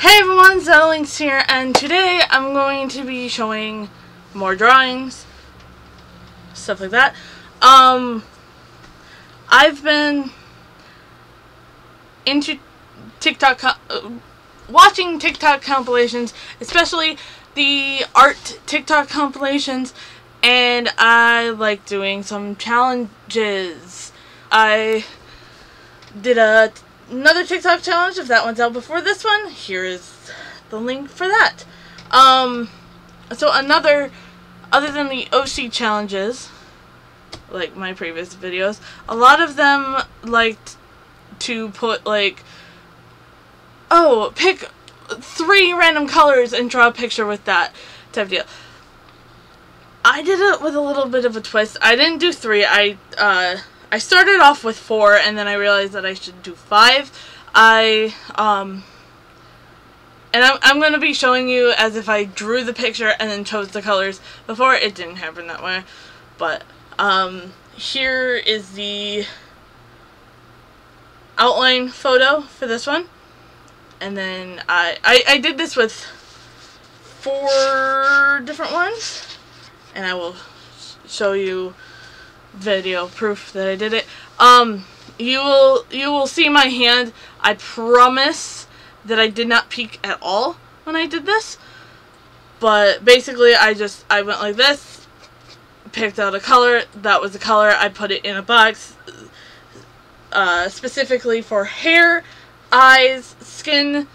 Hey everyone, Zelda Links here, and today I'm going to be showing more drawings, stuff like that. Um, I've been into TikTok, uh, watching TikTok compilations, especially the art TikTok compilations, and I like doing some challenges. I did a another TikTok challenge. If that one's out before this one, here is the link for that. Um, so another, other than the OC challenges, like my previous videos, a lot of them liked to put like, oh, pick three random colors and draw a picture with that type deal. I did it with a little bit of a twist. I didn't do three. I uh, I started off with four, and then I realized that I should do five. I um, and I'm I'm gonna be showing you as if I drew the picture and then chose the colors. Before it didn't happen that way, but um, here is the outline photo for this one, and then I I, I did this with four different ones and I will show you video proof that I did it. Um, you will you will see my hand. I promise that I did not peek at all when I did this. But basically, I just I went like this, picked out a color. That was the color. I put it in a box uh, specifically for hair, eyes, skin,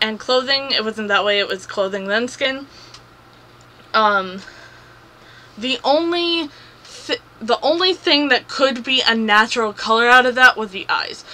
and clothing. It wasn't that way. It was clothing then skin. Um, the only th the only thing that could be a natural color out of that was the eyes.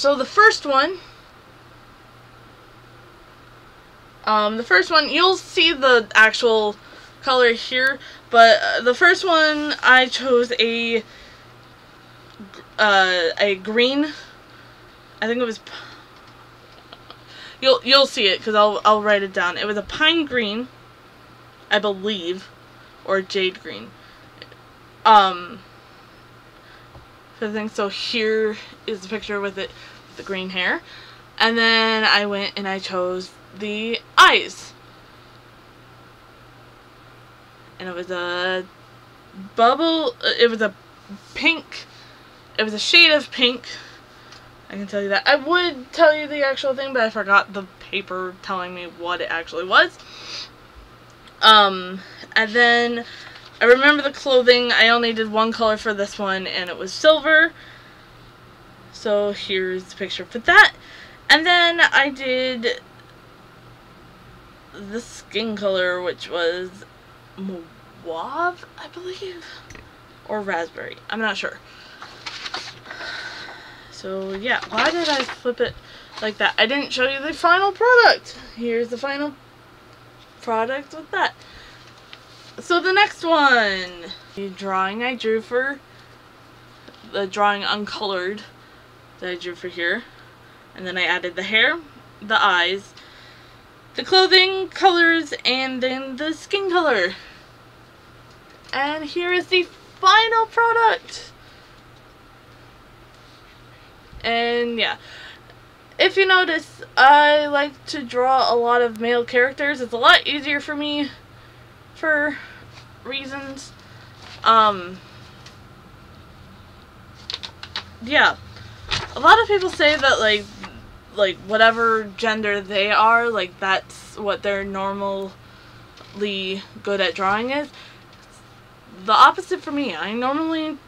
So the first one, um, the first one, you'll see the actual color here, but uh, the first one I chose a uh, a green. I think it was. You'll you'll see it because I'll I'll write it down. It was a pine green, I believe, or jade green. Um, the thing. So here is the picture with it, with the green hair. And then I went and I chose the eyes. And it was a bubble, it was a pink, it was a shade of pink. I can tell you that. I would tell you the actual thing, but I forgot the paper telling me what it actually was. Um, and then I remember the clothing. I only did one color for this one, and it was silver. So here's the picture for that. And then I did the skin color, which was mauve, I believe, or raspberry. I'm not sure. So yeah, why did I flip it like that? I didn't show you the final product. Here's the final product with that. So the next one, the drawing I drew for, the drawing uncolored that I drew for here. And then I added the hair, the eyes, the clothing colors, and then the skin color. And here is the final product. And yeah, if you notice, I like to draw a lot of male characters. It's a lot easier for me for reasons. Um, yeah, a lot of people say that like like whatever gender they are, like that's what they're normally good at drawing is. The opposite for me. I normally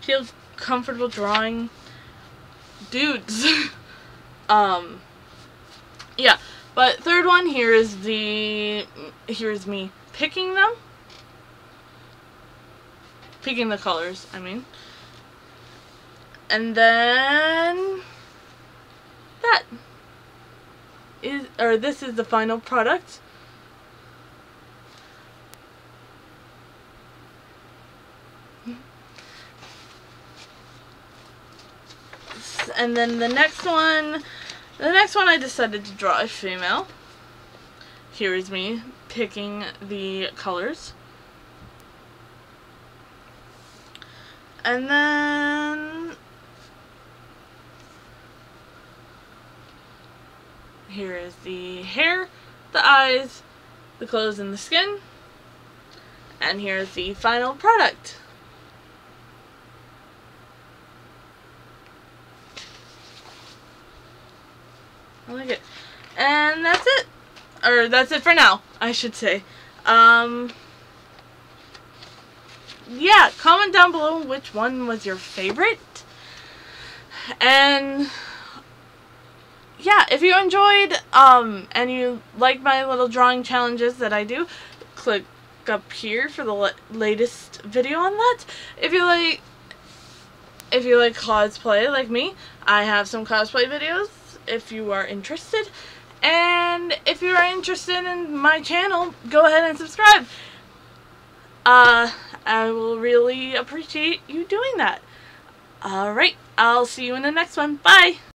feel comfortable drawing dudes. um yeah, but third one here is the here's me picking them. Picking the colors, I mean. And then that is or this is the final product. And then the next one, the next one I decided to draw a female. Here is me picking the colors. And then Here is the hair, the eyes, the clothes, and the skin. And here's the final product. I like it. And that's it. Or that's it for now, I should say. Um, yeah, comment down below which one was your favorite. And yeah, if you enjoyed um, and you like my little drawing challenges that I do, click up here for the latest video on that. If you like if you like cosplay like me, I have some cosplay videos if you are interested. And if you are interested in my channel, go ahead and subscribe. Uh, I will really appreciate you doing that. Alright, I'll see you in the next one. Bye!